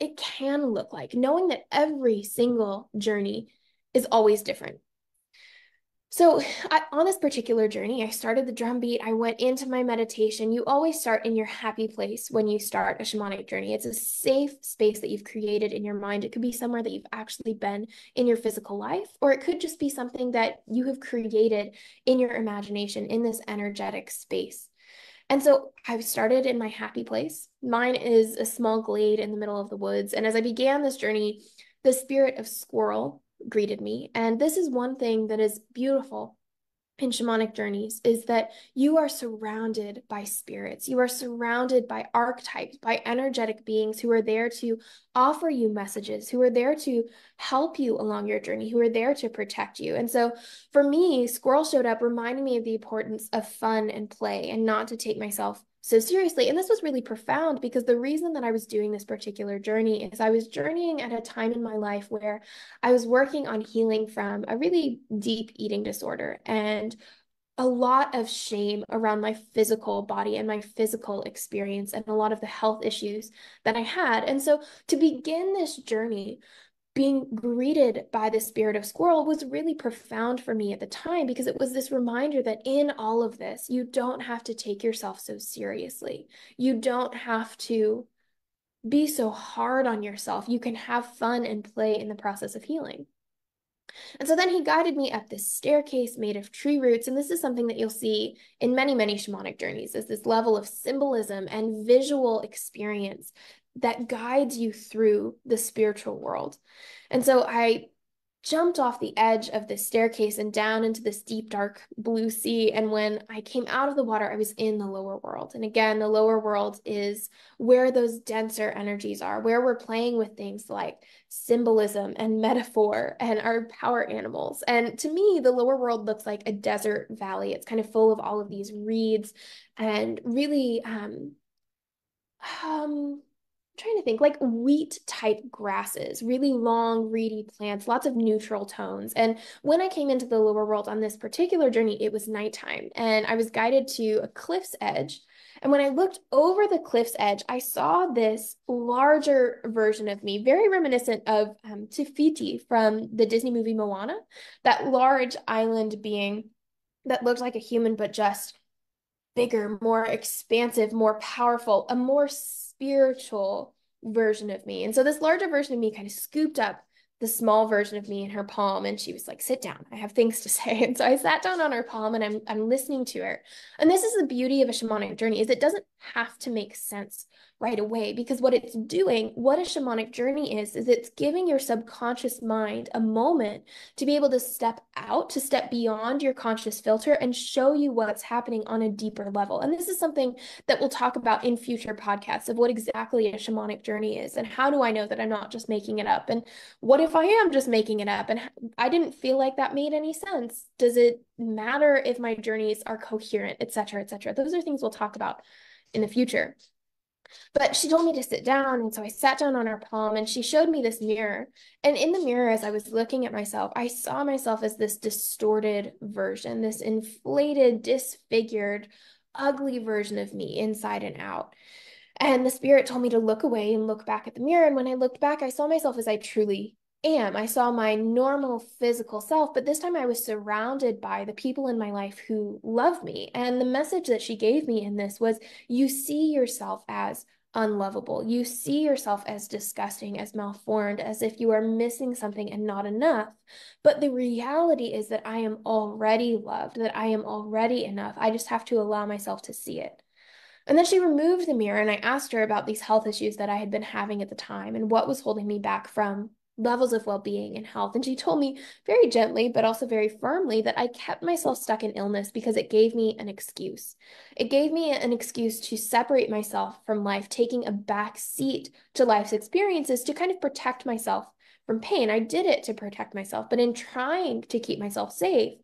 it can look like, knowing that every single journey is always different. So, I, on this particular journey, I started the drum beat. I went into my meditation. You always start in your happy place when you start a shamanic journey. It's a safe space that you've created in your mind. It could be somewhere that you've actually been in your physical life, or it could just be something that you have created in your imagination in this energetic space. And so I've started in my happy place. Mine is a small glade in the middle of the woods. And as I began this journey, the spirit of squirrel greeted me. And this is one thing that is beautiful in shamanic journeys is that you are surrounded by spirits. You are surrounded by archetypes, by energetic beings who are there to offer you messages, who are there to help you along your journey, who are there to protect you. And so for me, Squirrel showed up reminding me of the importance of fun and play and not to take myself so seriously. And this was really profound because the reason that I was doing this particular journey is I was journeying at a time in my life where I was working on healing from a really deep eating disorder and a lot of shame around my physical body and my physical experience and a lot of the health issues that I had. And so to begin this journey, being greeted by the spirit of squirrel was really profound for me at the time because it was this reminder that in all of this, you don't have to take yourself so seriously. You don't have to be so hard on yourself. You can have fun and play in the process of healing. And so then he guided me up this staircase made of tree roots. And this is something that you'll see in many, many shamanic journeys is this level of symbolism and visual experience that guides you through the spiritual world. And so I jumped off the edge of the staircase and down into this deep, dark blue sea. And when I came out of the water, I was in the lower world. And again, the lower world is where those denser energies are, where we're playing with things like symbolism and metaphor and our power animals. And to me, the lower world looks like a desert valley. It's kind of full of all of these reeds and really, um, um, trying to think like wheat type grasses, really long, reedy plants, lots of neutral tones. And when I came into the lower world on this particular journey, it was nighttime and I was guided to a cliff's edge. And when I looked over the cliff's edge, I saw this larger version of me, very reminiscent of um, from the Disney movie Moana, that large island being that looked like a human, but just bigger, more expansive, more powerful, a more spiritual version of me. And so this larger version of me kind of scooped up the small version of me in her palm and she was like sit down i have things to say [LAUGHS] and so i sat down on her palm and i'm i'm listening to her and this is the beauty of a shamanic journey is it doesn't have to make sense right away because what it's doing, what a shamanic journey is, is it's giving your subconscious mind a moment to be able to step out, to step beyond your conscious filter and show you what's happening on a deeper level. And this is something that we'll talk about in future podcasts of what exactly a shamanic journey is and how do I know that I'm not just making it up? And what if I am just making it up and I didn't feel like that made any sense? Does it matter if my journeys are coherent, etc., etc.? Those are things we'll talk about in the future. But she told me to sit down. And so I sat down on her palm and she showed me this mirror. And in the mirror, as I was looking at myself, I saw myself as this distorted version, this inflated, disfigured, ugly version of me inside and out. And the spirit told me to look away and look back at the mirror. And when I looked back, I saw myself as I truly am. I saw my normal physical self, but this time I was surrounded by the people in my life who love me. And the message that she gave me in this was you see yourself as unlovable. You see yourself as disgusting, as malformed, as if you are missing something and not enough. But the reality is that I am already loved, that I am already enough. I just have to allow myself to see it. And then she removed the mirror and I asked her about these health issues that I had been having at the time and what was holding me back from levels of well-being and health and she told me very gently but also very firmly that I kept myself stuck in illness because it gave me an excuse. It gave me an excuse to separate myself from life, taking a back seat to life's experiences to kind of protect myself from pain. I did it to protect myself, but in trying to keep myself safe,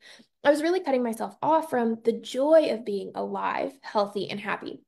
I was really cutting myself off from the joy of being alive, healthy, and happy.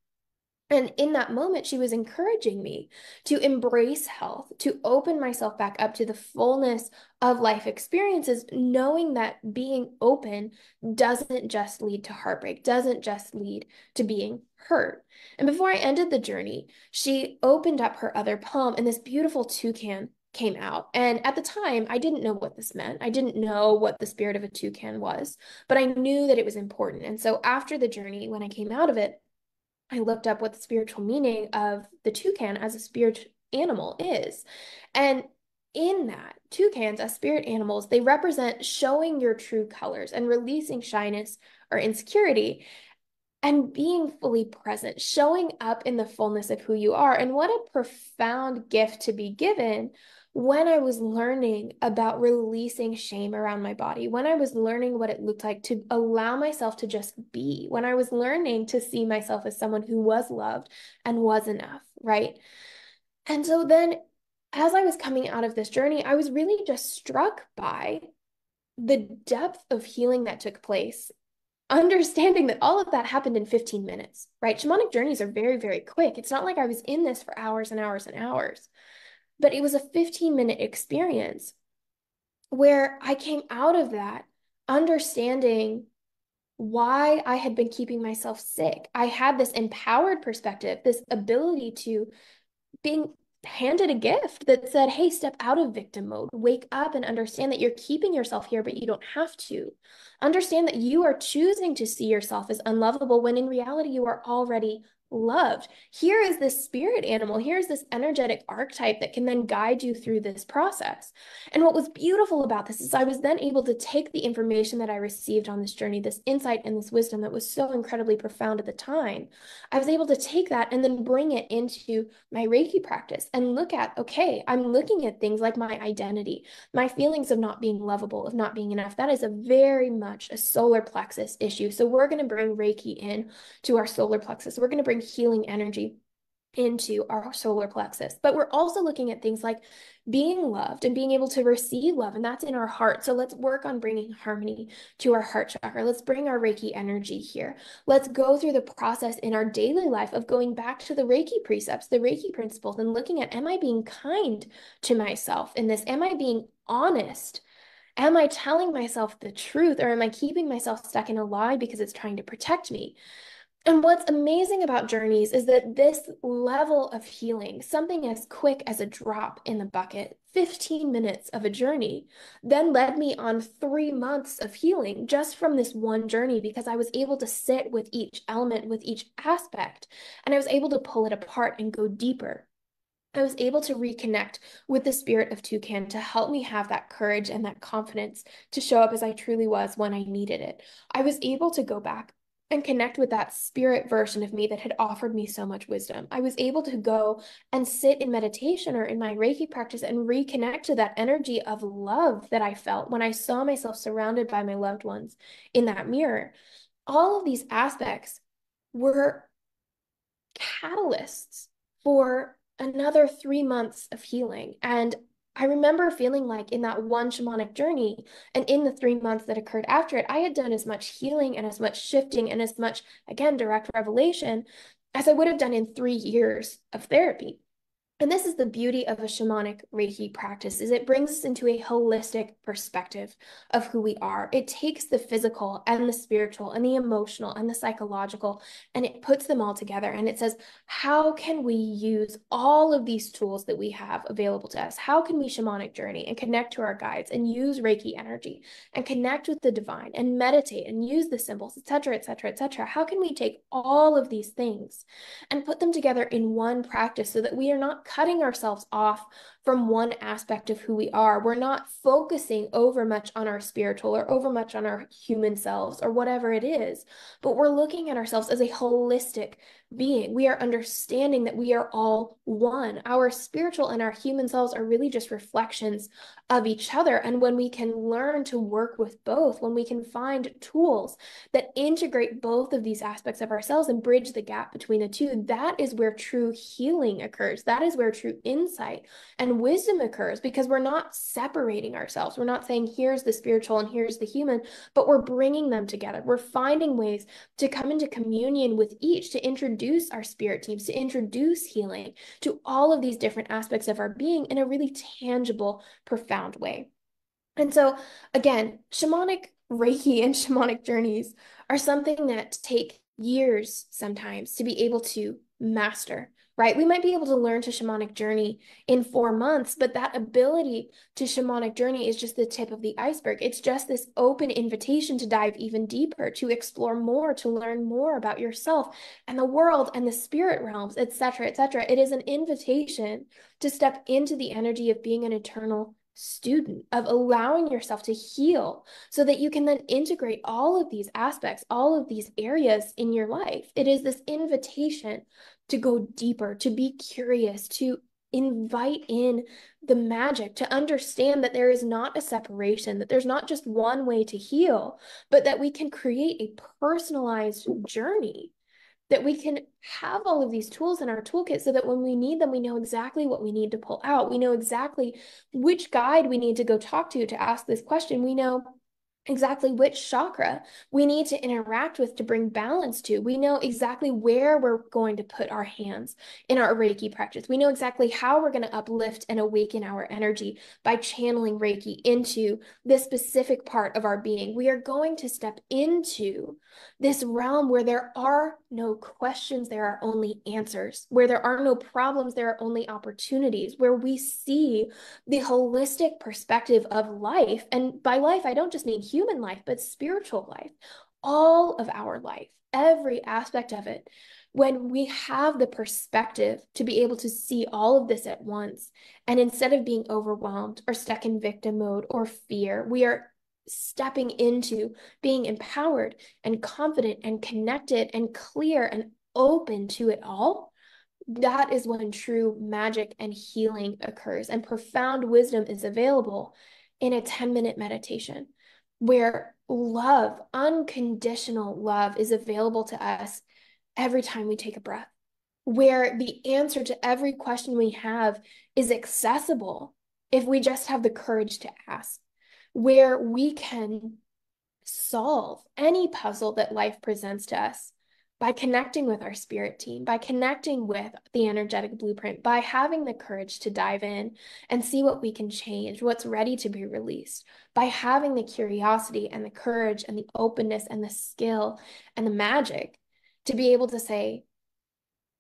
And in that moment, she was encouraging me to embrace health, to open myself back up to the fullness of life experiences, knowing that being open doesn't just lead to heartbreak, doesn't just lead to being hurt. And before I ended the journey, she opened up her other palm, and this beautiful toucan came out. And at the time, I didn't know what this meant. I didn't know what the spirit of a toucan was, but I knew that it was important. And so after the journey, when I came out of it, I looked up what the spiritual meaning of the toucan as a spirit animal is. And in that, toucans as spirit animals, they represent showing your true colors and releasing shyness or insecurity and being fully present, showing up in the fullness of who you are. And what a profound gift to be given when I was learning about releasing shame around my body, when I was learning what it looked like to allow myself to just be, when I was learning to see myself as someone who was loved and was enough, right? And so then as I was coming out of this journey, I was really just struck by the depth of healing that took place understanding that all of that happened in 15 minutes, right? Shamanic journeys are very, very quick. It's not like I was in this for hours and hours and hours but it was a 15 minute experience where I came out of that understanding why I had been keeping myself sick. I had this empowered perspective, this ability to being handed a gift that said, hey, step out of victim mode, wake up and understand that you're keeping yourself here, but you don't have to. Understand that you are choosing to see yourself as unlovable when in reality you are already loved. Here is this spirit animal. Here's this energetic archetype that can then guide you through this process. And what was beautiful about this is I was then able to take the information that I received on this journey, this insight and this wisdom that was so incredibly profound at the time. I was able to take that and then bring it into my Reiki practice and look at, okay, I'm looking at things like my identity, my feelings of not being lovable, of not being enough. That is a very much a solar plexus issue. So we're going to bring Reiki in to our solar plexus. We're going to bring healing energy into our solar plexus. But we're also looking at things like being loved and being able to receive love, and that's in our heart. So let's work on bringing harmony to our heart chakra. Let's bring our Reiki energy here. Let's go through the process in our daily life of going back to the Reiki precepts, the Reiki principles, and looking at am I being kind to myself in this? Am I being honest? Am I telling myself the truth or am I keeping myself stuck in a lie because it's trying to protect me? And what's amazing about journeys is that this level of healing, something as quick as a drop in the bucket, 15 minutes of a journey, then led me on three months of healing just from this one journey because I was able to sit with each element, with each aspect, and I was able to pull it apart and go deeper. I was able to reconnect with the spirit of Toucan to help me have that courage and that confidence to show up as I truly was when I needed it. I was able to go back and connect with that spirit version of me that had offered me so much wisdom. I was able to go and sit in meditation or in my Reiki practice and reconnect to that energy of love that I felt when I saw myself surrounded by my loved ones in that mirror. All of these aspects were catalysts for another three months of healing. And I remember feeling like in that one shamanic journey and in the three months that occurred after it, I had done as much healing and as much shifting and as much, again, direct revelation as I would have done in three years of therapy. And this is the beauty of a shamanic Reiki practice is it brings us into a holistic perspective of who we are. It takes the physical and the spiritual and the emotional and the psychological and it puts them all together and it says, how can we use all of these tools that we have available to us? How can we shamanic journey and connect to our guides and use Reiki energy and connect with the divine and meditate and use the symbols, etc., etc., etc. How can we take all of these things and put them together in one practice so that we are not cutting ourselves off from one aspect of who we are. We're not focusing over much on our spiritual or over much on our human selves or whatever it is, but we're looking at ourselves as a holistic being. We are understanding that we are all one. Our spiritual and our human selves are really just reflections of each other. And when we can learn to work with both, when we can find tools that integrate both of these aspects of ourselves and bridge the gap between the two, that is where true healing occurs. That is where true insight and wisdom occurs because we're not separating ourselves. We're not saying, here's the spiritual and here's the human, but we're bringing them together. We're finding ways to come into communion with each, to introduce our spirit teams, to introduce healing to all of these different aspects of our being in a really tangible, profound way. And so, again, shamanic Reiki [LAUGHS] and shamanic journeys are something that take years sometimes to be able to master right? We might be able to learn to shamanic journey in four months, but that ability to shamanic journey is just the tip of the iceberg. It's just this open invitation to dive even deeper, to explore more, to learn more about yourself and the world and the spirit realms, etc., etc. It is an invitation to step into the energy of being an eternal student of allowing yourself to heal so that you can then integrate all of these aspects, all of these areas in your life. It is this invitation to go deeper, to be curious, to invite in the magic, to understand that there is not a separation, that there's not just one way to heal, but that we can create a personalized journey. That we can have all of these tools in our toolkit so that when we need them, we know exactly what we need to pull out. We know exactly which guide we need to go talk to to ask this question. We know exactly which chakra we need to interact with to bring balance to. We know exactly where we're going to put our hands in our Reiki practice. We know exactly how we're going to uplift and awaken our energy by channeling Reiki into this specific part of our being. We are going to step into this realm where there are no questions, there are only answers, where there are no problems, there are only opportunities, where we see the holistic perspective of life. And by life, I don't just mean human life, but spiritual life, all of our life, every aspect of it. When we have the perspective to be able to see all of this at once, and instead of being overwhelmed or stuck in victim mode or fear, we are stepping into being empowered and confident and connected and clear and open to it all, that is when true magic and healing occurs and profound wisdom is available in a 10 minute meditation where love, unconditional love, is available to us every time we take a breath, where the answer to every question we have is accessible if we just have the courage to ask where we can solve any puzzle that life presents to us by connecting with our spirit team, by connecting with the energetic blueprint, by having the courage to dive in and see what we can change, what's ready to be released, by having the curiosity and the courage and the openness and the skill and the magic to be able to say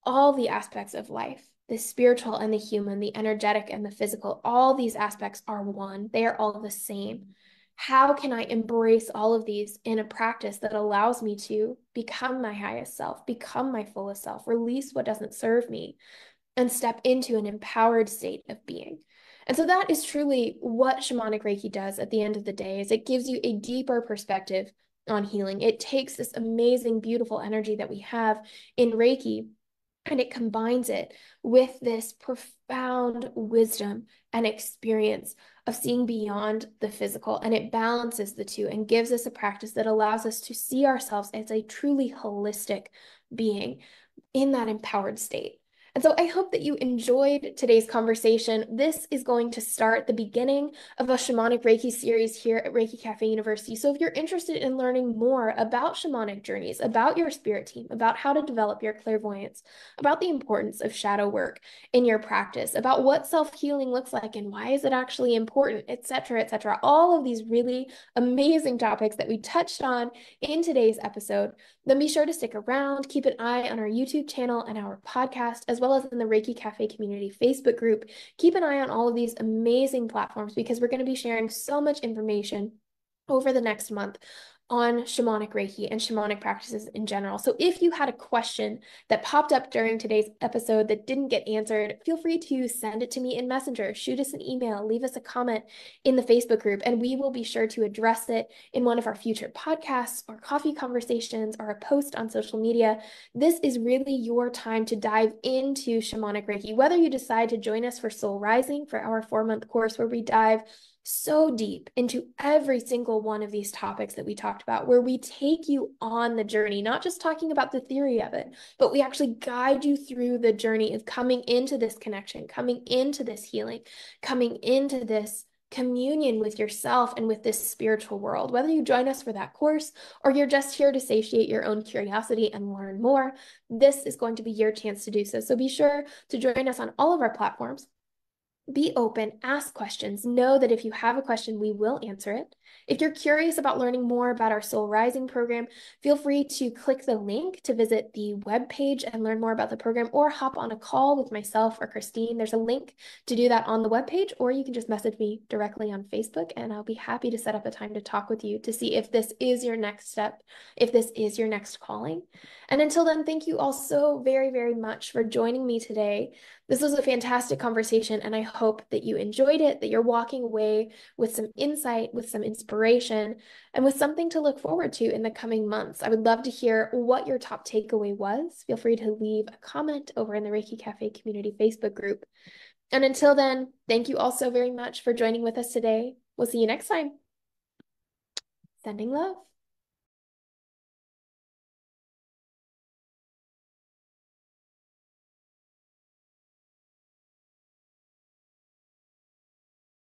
all the aspects of life the spiritual and the human, the energetic and the physical, all these aspects are one. They are all the same. How can I embrace all of these in a practice that allows me to become my highest self, become my fullest self, release what doesn't serve me, and step into an empowered state of being? And so that is truly what shamanic Reiki does at the end of the day is it gives you a deeper perspective on healing. It takes this amazing, beautiful energy that we have in Reiki and it combines it with this profound wisdom and experience of seeing beyond the physical. And it balances the two and gives us a practice that allows us to see ourselves as a truly holistic being in that empowered state. And so I hope that you enjoyed today's conversation. This is going to start the beginning of a shamanic Reiki series here at Reiki Cafe University. So if you're interested in learning more about shamanic journeys, about your spirit team, about how to develop your clairvoyance, about the importance of shadow work in your practice, about what self-healing looks like and why is it actually important, etc., etc., all of these really amazing topics that we touched on in today's episode, then be sure to stick around, keep an eye on our YouTube channel and our podcast, as well as in the Reiki Cafe community Facebook group. Keep an eye on all of these amazing platforms because we're going to be sharing so much information over the next month on shamanic Reiki and shamanic practices in general. So if you had a question that popped up during today's episode that didn't get answered, feel free to send it to me in Messenger, shoot us an email, leave us a comment in the Facebook group, and we will be sure to address it in one of our future podcasts or coffee conversations or a post on social media. This is really your time to dive into shamanic Reiki, whether you decide to join us for Soul Rising for our four month course where we dive so deep into every single one of these topics that we talked about, where we take you on the journey, not just talking about the theory of it, but we actually guide you through the journey of coming into this connection, coming into this healing, coming into this communion with yourself and with this spiritual world. Whether you join us for that course or you're just here to satiate your own curiosity and learn more, this is going to be your chance to do so. So be sure to join us on all of our platforms be open, ask questions. Know that if you have a question, we will answer it. If you're curious about learning more about our Soul Rising program, feel free to click the link to visit the web page and learn more about the program or hop on a call with myself or Christine. There's a link to do that on the web page, or you can just message me directly on Facebook and I'll be happy to set up a time to talk with you to see if this is your next step, if this is your next calling. And until then, thank you all so very, very much for joining me today. This was a fantastic conversation, and I hope that you enjoyed it, that you're walking away with some insight, with some inspiration, and with something to look forward to in the coming months. I would love to hear what your top takeaway was. Feel free to leave a comment over in the Reiki Cafe community Facebook group. And until then, thank you all so very much for joining with us today. We'll see you next time. Sending love.